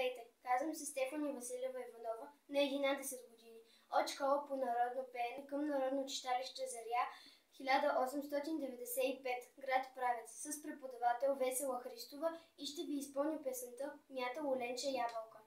Здравейте, казвам се Стефани Василева Иванова, на 11 години, от школа по народно пеене към Народно читалище Заря 1895, град Правец, с преподавател Весела Христова и ще ви изпълня песента Мята Оленче Ябълка.